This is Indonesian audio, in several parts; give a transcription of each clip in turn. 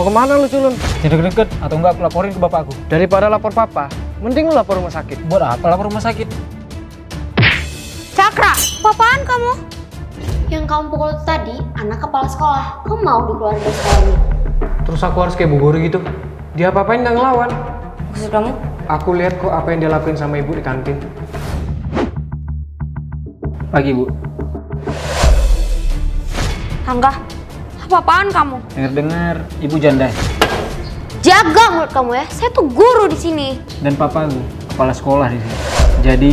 Mau ke mana lu culun? Tidak deket atau enggak aku laporin ke bapakku. Daripada lapor papa, mending lu lapor rumah sakit. Buat apa lapor rumah sakit? Cakra, apaan kamu? Yang kamu pukul tadi anak kepala sekolah. Kamu mau dikeluarin dari sekolah ini? Terus aku harus kayak bu guru gitu. Dia apa-apain nggak ngelawan. Maksud kamu? Aku lihat kok apa yang dia lakuin sama ibu di kantin. Pagi, Bu. Angga, apa-apaan kamu? Dengar-dengar ibu janda Jaga mulut kamu ya. Saya tuh guru di sini. dan papaku kepala sekolah di sini. Jadi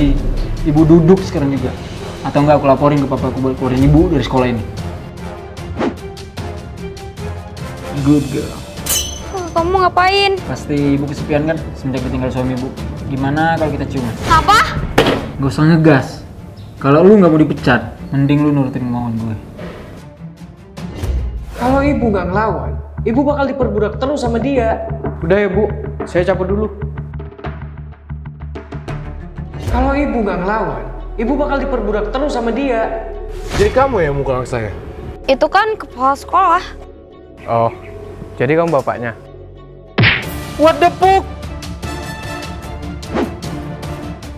ibu duduk sekarang juga. Atau enggak aku laporin ke papaku buat keluarin ibu dari sekolah ini. Good girl. Kamu ngapain? Pasti ibu kesepian kan semenjak ditinggal suami ibu. Gimana kalau kita ciuman? Apa? Gak usah ngegas. Kalau lu nggak mau dipecat, mending lu nurutin kemauan gue. Kalau ibu nggak ngelawan, ibu bakal diperbudak terus sama dia. Udah ya bu, saya cabut dulu. Kalau ibu nggak ngelawan, ibu bakal diperbudak terus sama dia. Jadi kamu yang mukul anak saya? Itu kan kepala sekolah. Oh, jadi kamu bapaknya? What the fuck?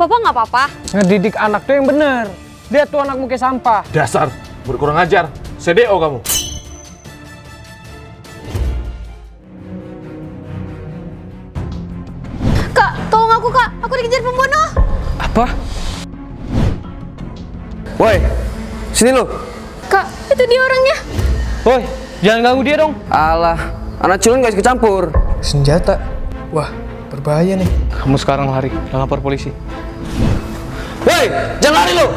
Bapak nggak apa-apa. Ngedidik anak tuh yang bener. Lihat tuh anakmu kayak sampah. Dasar, berkurang ajar. CDO kamu. Apa? Woi, sini lo. Kak, itu dia orangnya. Woi, jangan ganggu dia dong. Alah, anak culun gak ikut campur. Senjata. Wah, berbahaya nih. Kamu sekarang lari dan lapor polisi. Woi, jangan lari lo.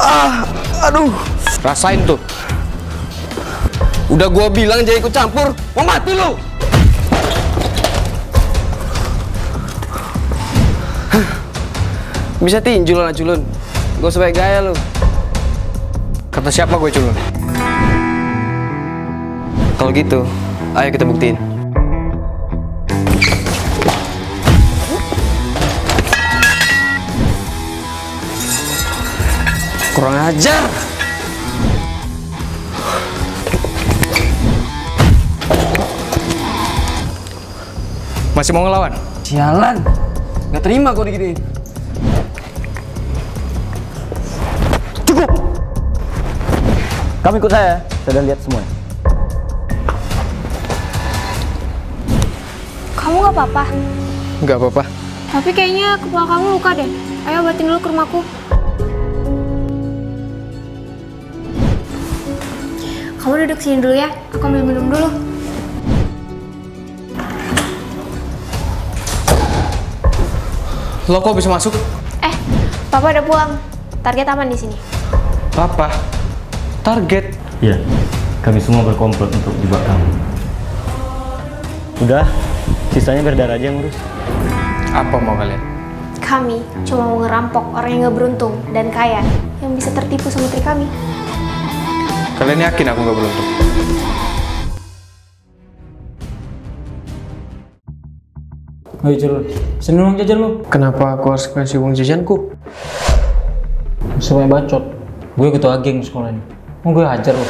Ah, aduh. Rasain tuh. Udah gua bilang jangan ikut campur. Mau mati lo. Bisa tinju anak culun. Gue sebagai gaya lo. Kata siapa gue culun? Kalau gitu, ayo kita buktiin. Kurang ajar. Masih mau ngelawan? Sialan. Gak terima gue diginiin. Kamu ikut saya, saya udah lihat semuanya. Kamu nggak apa-apa. Nggak apa-apa. Tapi kayaknya kepala kamu luka deh. Ayo obatin dulu ke rumahku. Kamu duduk sini dulu ya. Aku ambil minum dulu. Lo kok bisa masuk? Eh, Papa udah pulang. Target aman di sini. Papa. Target. Iya, kami semua berkomplot untuk jebak kamu. Udah, sisanya biar Dara aja yang ngurus. Apa mau kalian? Kami cuma mau ngerampok orang yang nggak beruntung dan kaya yang bisa tertipu sama trik kami. Kalian yakin aku nggak beruntung? Ayo culun, sini uang jajan lu. Kenapa aku harus kasih uang jajanku? Supaya bacot. Gue ketua geng sekolah ini. Mau gue hajar lu.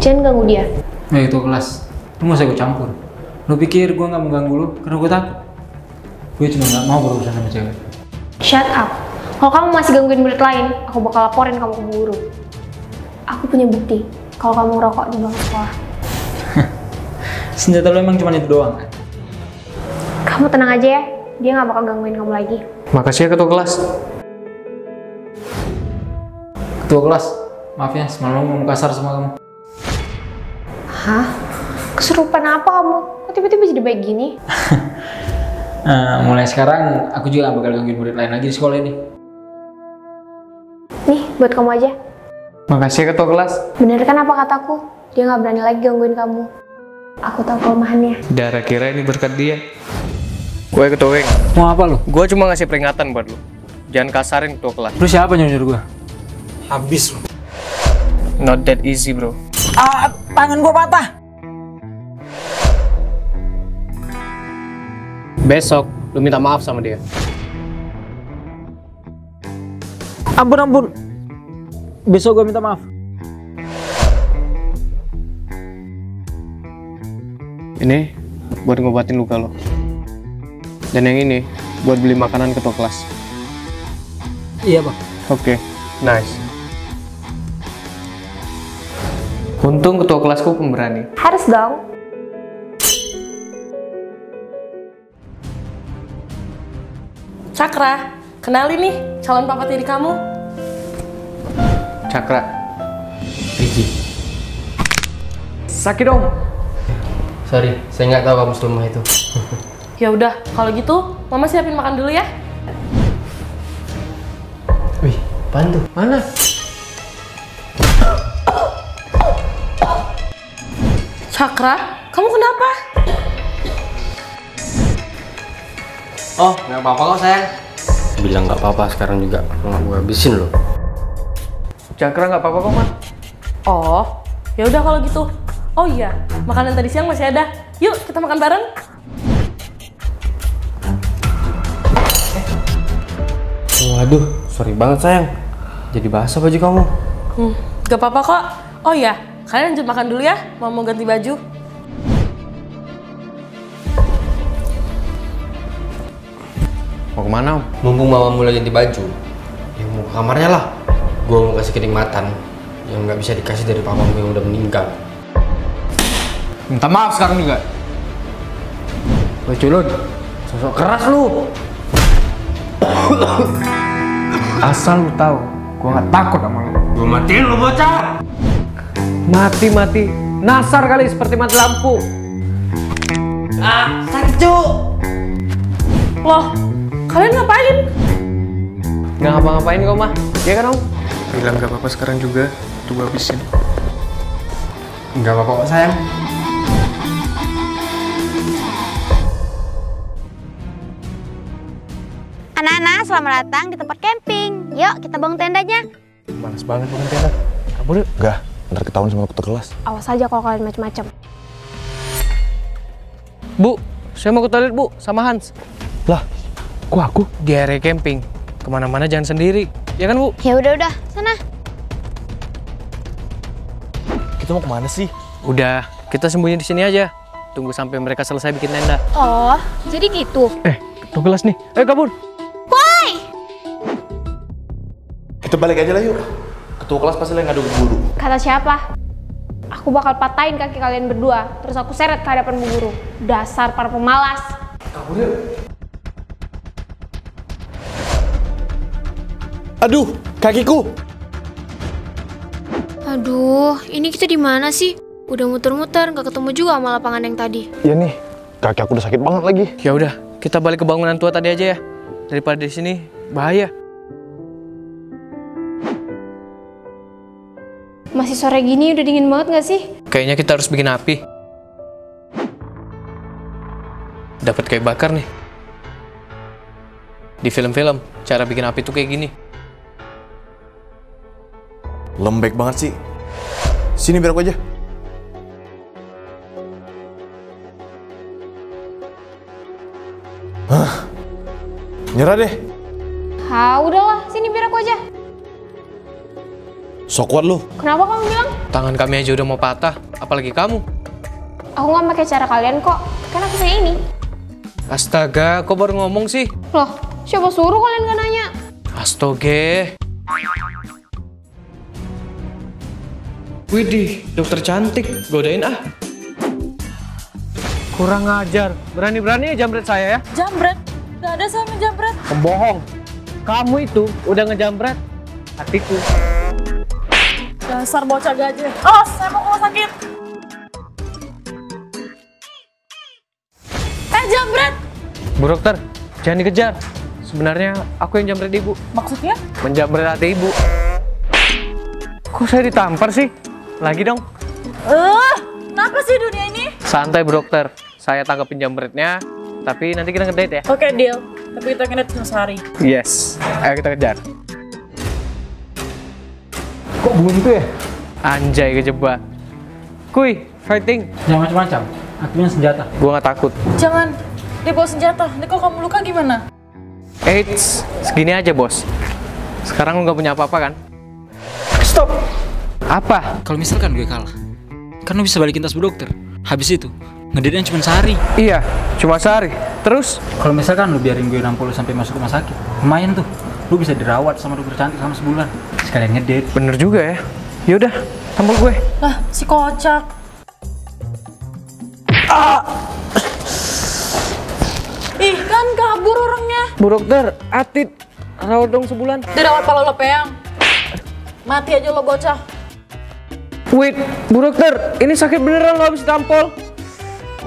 Jangan ganggu dia. Ayo ketua kelas, lu mau saya gue campur. Lu pikir gue nggak mau ganggu lu karena gue takut? Gue cuma nggak mau berurusan sama cewek. Shut up. Kalau kamu masih gangguin murid lain, aku bakal laporin kamu ke guru. Aku punya bukti kalau kamu ngerokok di bangku sekolah. Senjata lu emang cuma itu doang kan? Kamu tenang aja ya, dia nggak bakal gangguin kamu lagi. Makasih ya ketua kelas. Ketua kelas, maaf ya semalam ngomong kasar sama kamu. Hah? Kesurupan apa kamu? Kok tiba-tiba jadi baik gini? Eh, mulai sekarang aku juga gak bakal gangguin murid lain lagi di sekolah ini. Nih, buat kamu aja. Makasih ya ketua kelas. Bener kan apa kataku? Dia nggak berani lagi gangguin kamu. Aku tahu kelemahannya. Dara kira ini berkat dia. Gue ketua geng. Mau apa lu? Gue cuma ngasih peringatan buat lu. Jangan kasarin ketua kelas. Lu siapa nyuruh gue? Habis lu. Not that easy bro. Ah, tangan gue patah. Besok lu minta maaf sama dia. Ampun ampun. Besok gue minta maaf. Ini buat ngobatin luka lo. Dan yang ini buat beli makanan ketua kelas. Iya bang. Oke, nice. Untung ketua kelasku pemberani. Harus dong. Cakra, kenalin nih calon papa tiri kamu. Cakra. Riji. Sakit dong. Sorry, saya nggak tahu kamu selama itu. Ya udah, kalau gitu mama siapin makan dulu ya. Wih, apaan tuh? Mana? Cakra, kamu kenapa? Oh, nggak apa-apa kok sayang. Bilang nggak apa-apa sekarang juga, nggak gue habisin loh. Cakra nggak apa-apa kok, Ma. Oh, ya udah kalau gitu. Oh iya, makanan tadi siang masih ada. Yuk, kita makan bareng. Waduh, sorry banget sayang. Jadi basah baju kamu. Hmm, gak apa-apa kok. Oh iya, kalian lanjut makan dulu ya. Mau mau ganti baju. Mau ke mana? Mumpung mama mulai ganti baju, ya mau ke kamarnya lah. Gue mau kasih kenikmatan yang nggak bisa dikasih dari papamu yang udah meninggal. Minta maaf sekarang juga. Woi culun, sosok keras lu. Asal lu tahu, gua nggak takut sama lu. Gue matiin lu bocah! Mati mati, nasar kali seperti mati lampu. Loh, kalian ngapain? Nggak ngapa-ngapain kok mah, ya kan om? Bilang gak apa-apa sekarang juga, tuh habisin. Nggak apa-apa kok sayang. Anak-anak, selamat datang di tempat camping. Yuk, kita bangun tendanya. Malas banget bukan tenda. Kabur yuk. Enggak, ntar ketahuan sama ketua kelas. Awas aja kalau kalian macam-macam. Bu, saya mau ke toilet bu, sama Hans. Lah, kok aku? Di area camping, ke mana-mana jangan sendiri, ya kan bu? Ya udah udah, sana. Kita mau ke mana sih? Udah, kita sembunyi di sini aja. Tunggu sampai mereka selesai bikin tenda. Oh, jadi gitu. Eh, ketua kelas nih. Eh, kabur. Kita balik aja lah yuk. Ketua kelas pasti lagi ngadu ke guru. Kata siapa? Aku bakal patahin kaki kalian berdua, terus aku seret ke hadapan bu guru. Dasar para pemalas. Aduh, kakiku! Aduh, ini kita di mana sih? Udah muter-muter, nggak ketemu juga sama lapangan yang tadi. Iya nih, kaki aku udah sakit banget lagi. Ya udah, kita balik ke bangunan tua tadi aja ya. Daripada di sini bahaya. Masih sore gini udah dingin banget nggak sih? Kayaknya kita harus bikin api. Dapat kayak bakar nih. Di film-film, cara bikin api tuh kayak gini. Lembek banget sih. Sini biar aku aja. Hah? Nyerah deh. Ha, udahlah, sini biar aku aja. Sok kuat lu. Kenapa kamu bilang? Tangan kami aja udah mau patah, apalagi kamu. Aku nggak pakai cara kalian kok. Kan aku punya ini. Astaga, kok baru ngomong sih? Loh, siapa suruh kalian gak nanya? Astoge. Widih, dokter cantik. Godain ah. Kurang ajar. Berani-berani jambret saya ya. Jambret. Gak ada saya menjambret. Pembohong. Kamu itu udah ngejambret hatiku. Dasar bocah gajah. Oh, saya mau ke rumah sakit. Eh, jambret. Bu dokter, jangan dikejar. Sebenarnya aku yang jambret ibu. Maksudnya? Menjambret hati ibu. Kok saya ditampar sih? Lagi dong. Eh, kenapa sih dunia ini? Santai bu dokter. Saya tangkapin jambretnya. Tapi nanti kita ngedate ya. Oke, deal. Tapi kita kena cuma sehari. Yes. Ayo kita kejar. Kok buntu ya? Anjay kejebak. Kuy, fighting. Jangan macam-macam. Aku punya senjata. Gua nggak takut. Jangan. Dia bawa senjata. Nanti kalau kamu luka gimana? Eits, segini aja bos. Sekarang lu nggak punya apa-apa kan? Apa? Kalau misalkan gue kalah, kan lo bisa balikin tas bu dokter. Habis itu, Ngeditnya cuma sehari. Iya, cuma sehari. Terus? Kalau misalkan lu biarin gue nampol lu sampai masuk rumah sakit, lumayan tuh. Lu bisa dirawat sama dokter cantik sama sebulan. Sekalian ngedate. Bener juga ya. Yaudah, tampol gue. Lah, si kocak. Ih, kan kabur orangnya. Bu dokter, Atit, rawat dong sebulan. Dirawat pala lo peyang. Mati aja lo bocah. Wait, Bu dokter, ini sakit beneran lo habis tampol.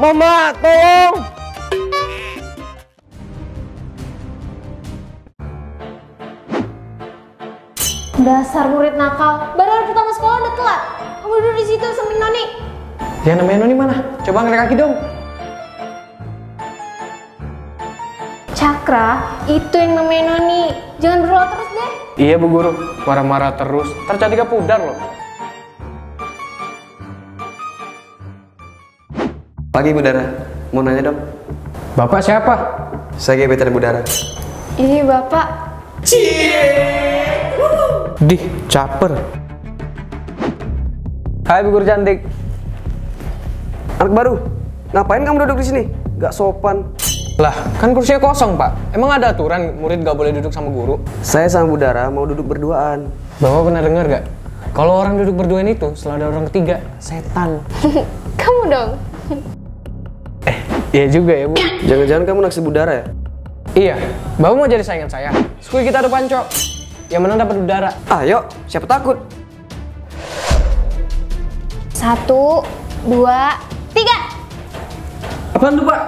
Mama, tolong. Dasar murid nakal. Baru hari pertama sekolah udah telat. Kamu duduk di situ samping Noni. Ya namanya Noni mana? Coba angkat kaki dong. Cakra, itu yang namanya Noni. Jangan berdoa terus deh. Iya Bu Guru, marah-marah terus. Ntar cantiknya pudar loh. Pagi Budara, mau nanya dong. Bapak siapa? Saya gebetan Budara. Ini bapak. Dih, caper. Hai Bu Guru cantik. Anak baru, ngapain kamu duduk di sini? Gak sopan. Lah, kan kursinya kosong, Pak. Emang ada aturan murid gak boleh duduk sama guru? Saya sama Budara mau duduk berduaan. Bapak pernah dengar gak? Kalau orang duduk berduaan itu, selalu ada orang ketiga, setan. Kamu dong. Iya juga ya, Bu. Jangan-jangan kamu naksir Budara ya? Iya, Bapak mau jadi saingan saya. Skui kita ada panco. Yang menang dapat udara. Ayo, siapa takut? Satu, dua, tiga. Apaan tuh, Pak?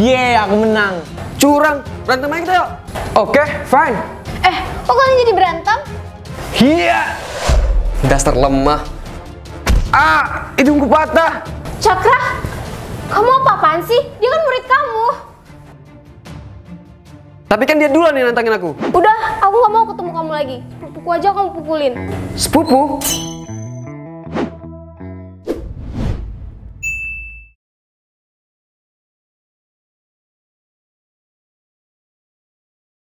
Yeay, aku menang. Curang, berantem aja kita yuk. Oke, fine. Eh, kok kalian jadi berantem? Iya. Dasar lemah. Ah, hidungku patah. Cakra, kamu apa-apaan sih? Dia kan murid kamu. Tapi kan dia duluan yang nantangin aku. Udah, aku gak mau ketemu kamu lagi. Sepupuku aja kamu pukulin. Sepupu?